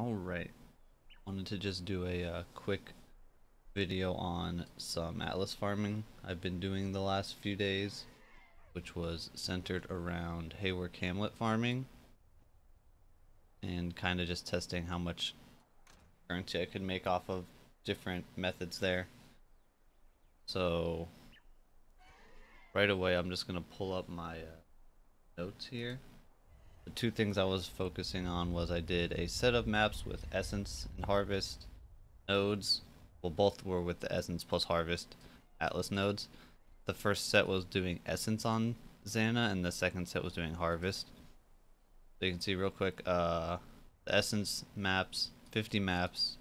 Alright. Wanted to just do a uh, quick video on some Atlas farming I've been doing the last few days, which was centered around Haewark Hamlet farming and kind of just testing how much currency I could make off of different methods there. So, right away I'm just going to pull up my uh, notes here. Two things I was focusing on was I did a set of maps with Essence and Harvest nodes. Well, both were with the Essence plus Harvest Atlas nodes. The first set was doing Essence on Zana, and the second set was doing Harvest. So you can see real quick, uh, the Essence maps, 50 maps,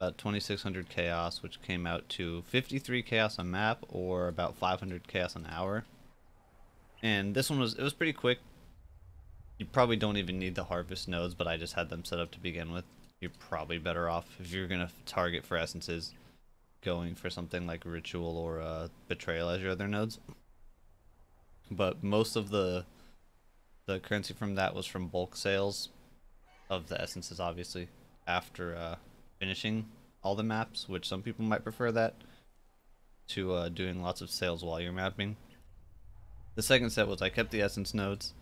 about 2600 chaos, which came out to 53 chaos a map, or about 500 chaos an hour. And this one was, it was pretty quick. You probably don't even need the harvest nodes, but I just had them set up to begin with. You're probably better off if you're going to target for essences going for something like ritual or uh, betrayal as your other nodes. But most of the the currency from that was from bulk sales of the essences, obviously, after uh, finishing all the maps, which some people might prefer that to uh, doing lots of sales while you're mapping. The second set was I kept the essence nodes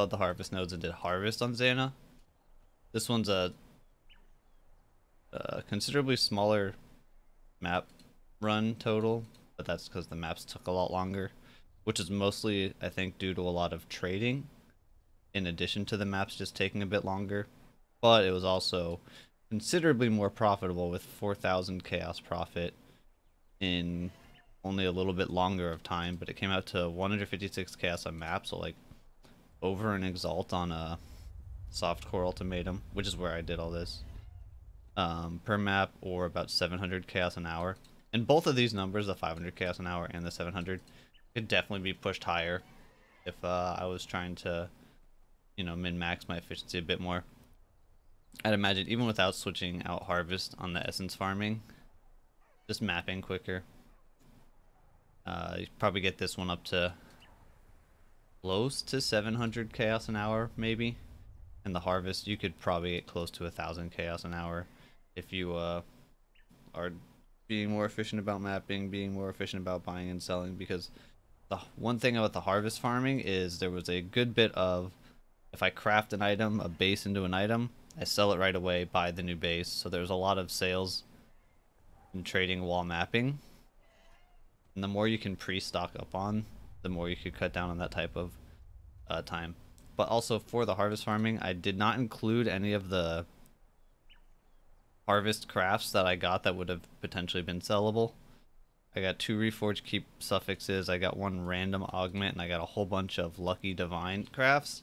had the harvest nodes and did harvest on Zana. This one's a, a considerably smaller map run total, but that's because the maps took a lot longer, which is mostly, I think, due to a lot of trading in addition to the maps just taking a bit longer. But it was also considerably more profitable with 4,000 chaos profit in only a little bit longer of time, but it came out to 156 chaos a map, so like over an exalt on a soft core ultimatum, which is where I did all this. Um, per map or about 700 chaos an hour. And both of these numbers, the 500 chaos an hour and the 700, could definitely be pushed higher if uh, I was trying to, you know, min-max my efficiency a bit more. I'd imagine even without switching out harvest on the essence farming, just mapping quicker. Uh, you probably get this one up to close to 700 chaos an hour, maybe. And the harvest, you could probably get close to a thousand chaos an hour if you uh, are being more efficient about mapping, being more efficient about buying and selling. Because the one thing about the harvest farming is there was a good bit of if I craft an item, a base into an item, I sell it right away, buy the new base. So there's a lot of sales and trading while mapping. And the more you can pre-stock up on, the more you could cut down on that type of uh, time. But also for the harvest farming, I did not include any of the harvest crafts that I got that would have potentially been sellable. I got two reforged keep suffixes, I got one random augment, and I got a whole bunch of lucky divine crafts.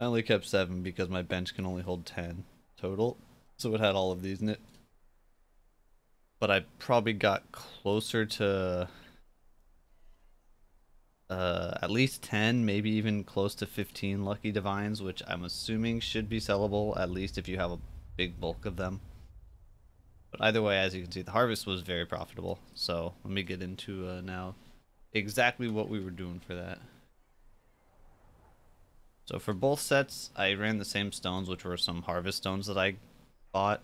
I only kept seven because my bench can only hold ten total, so it had all of these in it. But I probably got closer to uh, at least 10, maybe even close to 15 Lucky Divines, which I'm assuming should be sellable, at least if you have a big bulk of them. But either way, as you can see, the harvest was very profitable. So let me get into uh, now exactly what we were doing for that. So for both sets, I ran the same stones, which were some harvest stones that I bought.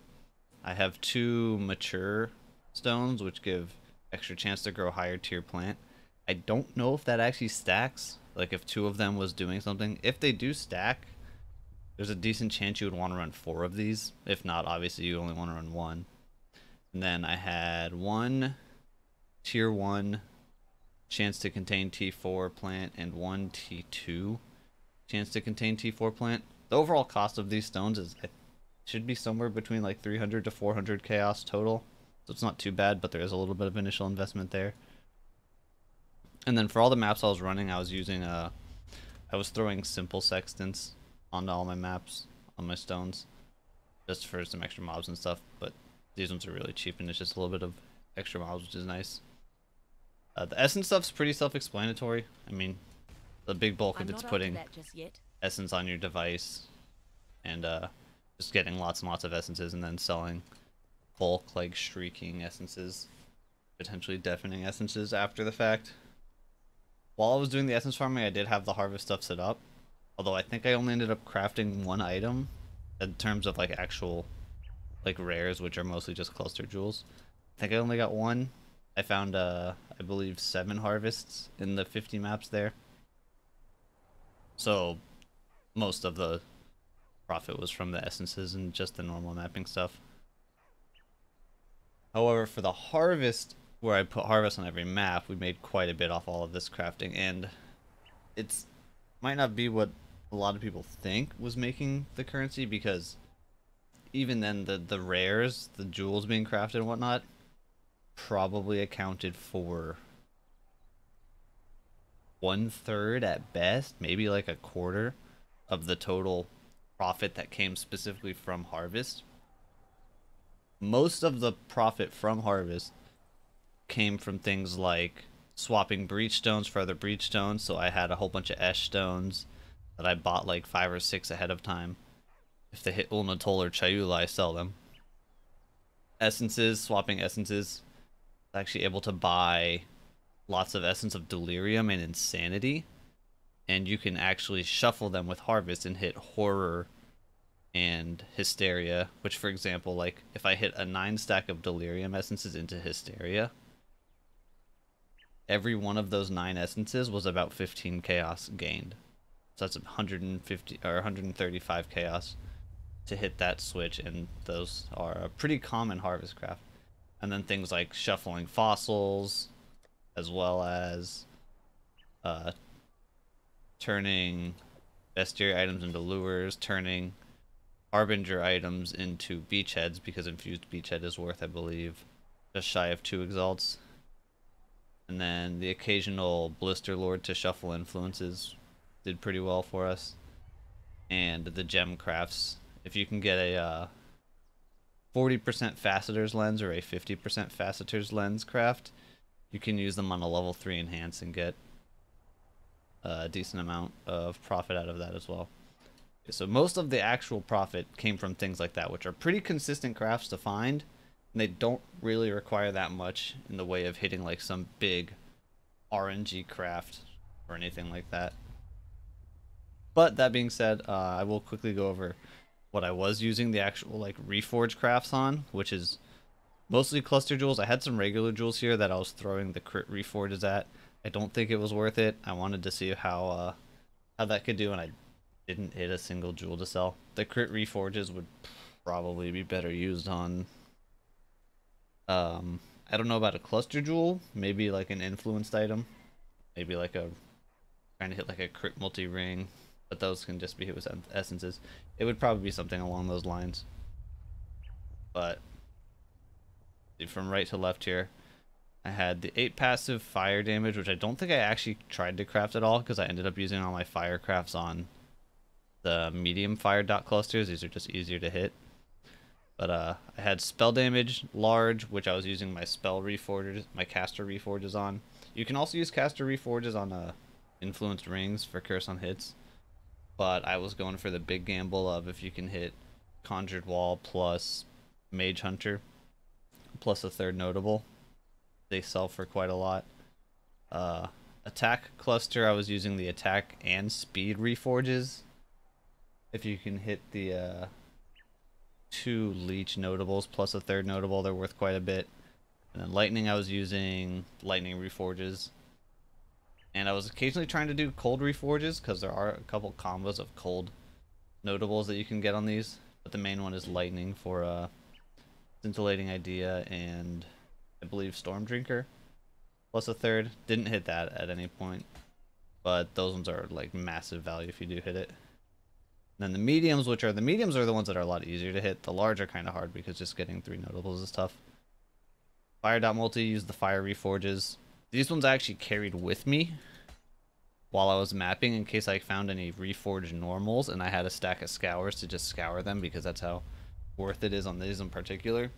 I have two mature stones, which give extra chance to grow higher tier plant. I don't know if that actually stacks. Like if two of them was doing something. If they do stack, there's a decent chance you would want to run four of these. If not, obviously you only want to run one. And then I had one tier one chance to contain T4 plant and one T2 chance to contain T4 plant. The overall cost of these stones is should be somewhere between like 300 to 400 chaos total. So it's not too bad, but there is a little bit of initial investment there. And then for all the maps I was running, I was using a, uh, was throwing simple sextants onto all my maps on my stones, just for some extra mobs and stuff. But these ones are really cheap, and it's just a little bit of extra mobs, which is nice. Uh, the essence stuff's pretty self-explanatory. I mean, the big bulk of it's putting essence on your device, and uh, just getting lots and lots of essences, and then selling bulk like shrieking essences, potentially deafening essences after the fact. While I was doing the essence farming, I did have the harvest stuff set up. Although I think I only ended up crafting one item in terms of like actual like rares, which are mostly just cluster jewels. I think I only got one. I found uh I believe seven harvests in the 50 maps there. So most of the profit was from the essences and just the normal mapping stuff. However, for the harvest, where I put harvest on every map, we made quite a bit off all of this crafting, and it's might not be what a lot of people think was making the currency because even then the the rares, the jewels being crafted and whatnot, probably accounted for one third at best, maybe like a quarter of the total profit that came specifically from harvest. Most of the profit from harvest came from things like swapping breach stones for other breach stones. So I had a whole bunch of Esh stones that I bought like five or six ahead of time. If they hit Uul-Netol or Chayula, I sell them. Essences, swapping essences. Actually able to buy lots of essence of delirium and insanity. And you can actually shuffle them with harvest and hit horror and Hysteria, which, for example, like if I hit a nine stack of Delirium essences into Hysteria, every one of those nine essences was about 15 chaos gained. So that's 150 or 135 chaos to hit that switch, and those are a pretty common harvest craft. And then things like shuffling fossils, as well as uh, turning bestiary items into lures, turning Harbinger items into beachheads because infused beachhead is worth, I believe, just shy of two exalts. And then the occasional Blister Lord to shuffle influences did pretty well for us. And the gem crafts, if you can get a uh, 40% Faceter's Lens or a 50% faceter's Lens craft, you can use them on a level 3 enhance and get a decent amount of profit out of that as well. So most of the actual profit came from things like that, which are pretty consistent crafts to find. And they don't really require that much in the way of hitting like some big RNG craft or anything like that. But that being said, uh, I will quickly go over what I was using the actual like reforge crafts on, which is mostly cluster jewels. I had some regular jewels here that I was throwing the crit reforges at. I don't think it was worth it. I wanted to see how uh, how that could do, and I didn't hit a single jewel to sell. The crit reforges would probably be better used on um I don't know about a cluster jewel, maybe like an influenced item. Maybe like a trying to hit like a crit multi ring, but those can just be hit with essences. It would probably be something along those lines. But from right to left here, I had the 8 passive fire damage, which I don't think I actually tried to craft at all because I ended up using all my fire crafts on the medium fire dot clusters. These are just easier to hit. But uh, I had spell damage, large, which I was using my spell reforges, my caster reforges on. You can also use caster reforges on uh, influenced rings for curse on hits. But I was going for the big gamble of if you can hit conjured wall plus mage hunter plus a third notable. They sell for quite a lot. Uh, attack cluster, I was using the attack and speed reforges if you can hit the uh, two leech notables plus a third notable, they're worth quite a bit. And then lightning, I was using lightning reforges. And I was occasionally trying to do cold reforges because there are a couple combos of cold notables that you can get on these. But the main one is lightning for a uh, scintillating idea and I believe storm drinker. Plus a third. Didn't hit that at any point. But those ones are like massive value if you do hit it. And then the mediums, which are the mediums, are the ones that are a lot easier to hit. The large are kind of hard because just getting three notables is tough. Fire dot multi use the fire reforges. These ones I actually carried with me while I was mapping in case I found any reforged normals, and I had a stack of scours to just scour them because that's how worth it is on these in particular.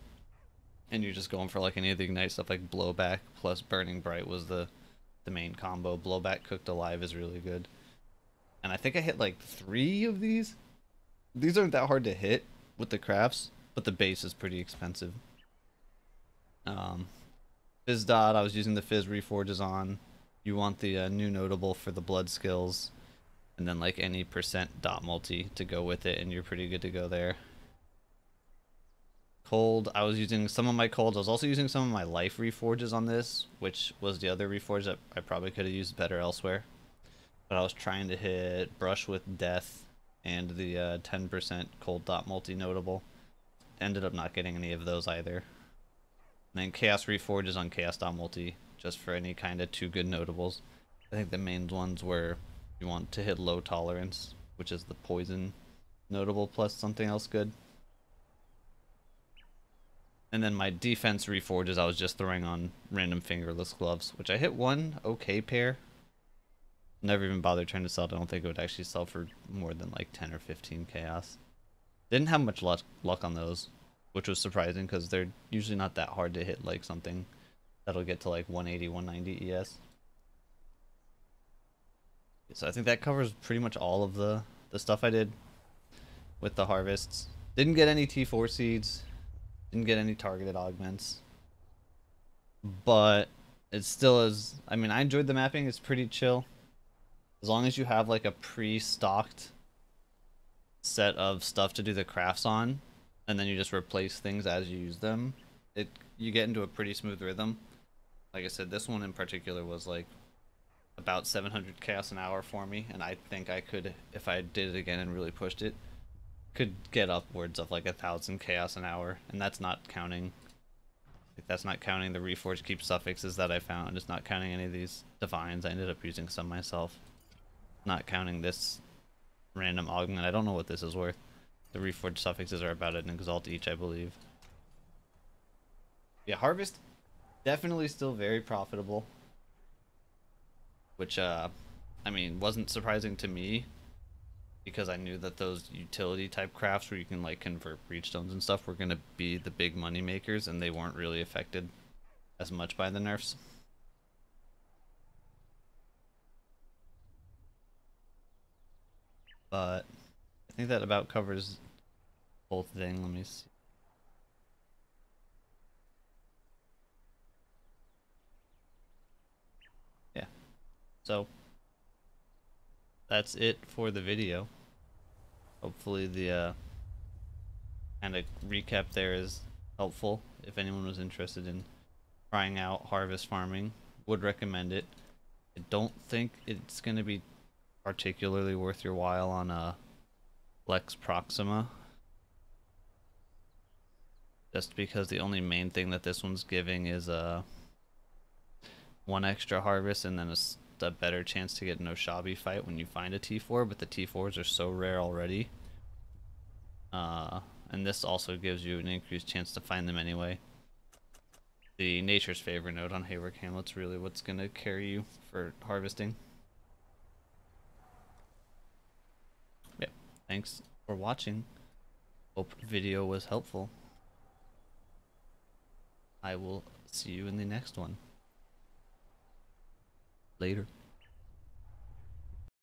And you're just going for like any of the ignite stuff like blowback plus burning bright was the the main combo. Blowback cooked alive is really good and I think I hit like three of these. These aren't that hard to hit with the crafts, but the base is pretty expensive. Um, Fizz Dot, I was using the Fizz Reforges on. You want the uh, new notable for the blood skills. and then like any percent dot multi to go with it, and you're pretty good to go there. Cold, I was using some of my colds. I was also using some of my life reforges on this, which was the other reforge that I probably could have used better elsewhere. But I was trying to hit brush with death and the 10% uh, cold dot multi notable. Ended up not getting any of those either. And then chaos reforges on chaos dot multi, just for any kind of two good notables. I think the main ones were you want to hit low tolerance, which is the poison notable plus something else good. And then my defense reforges I was just throwing on random fingerless gloves, which I hit one okay pair. Never even bothered trying to sell it. I don't think it would actually sell for more than like 10 or 15 chaos. Didn't have much luck, luck on those, which was surprising because they're usually not that hard to hit like something that'll get to like 180, 190 ES. So I think that covers pretty much all of the, the stuff I did with the harvests. Didn't get any T4 seeds. Didn't get any targeted augments. But it still is... I mean, I enjoyed the mapping. It's pretty chill. As long as you have like a pre-stocked set of stuff to do the crafts on, and then you just replace things as you use them, it you get into a pretty smooth rhythm. Like I said, this one in particular was like about 700 chaos an hour for me, and I think I could, if I did it again and really pushed it, could get upwards of like a thousand chaos an hour, and that's not counting. Like that's not counting the reforge keep suffixes that I found. It's not counting any of these divines. I ended up using some myself. Not counting this random augment. I don't know what this is worth. The reforged suffixes are about an exalt each, I believe. Yeah, harvest definitely still very profitable which uh, I mean wasn't surprising to me because I knew that those utility type crafts where you can like convert breachstones and stuff were gonna be the big money makers, and they weren't really affected as much by the nerfs. But I think that about covers both thing. Let me see. Yeah. So that's it for the video. Hopefully the uh, kind of recap there is helpful if anyone was interested in trying out harvest farming. Would recommend it. I don't think it's going to be particularly worth your while on a uh, Lex Proxima. Just because the only main thing that this one's giving is a uh, one extra harvest and then a a better chance to get no shabby fight when you find a T4, but the T4s are so rare already. Uh, and this also gives you an increased chance to find them anyway. The Nature's Favor node on Haewark Hamlet's really what's going to carry you for harvesting. Thanks for watching. Hope the video was helpful. I will see you in the next one. Later.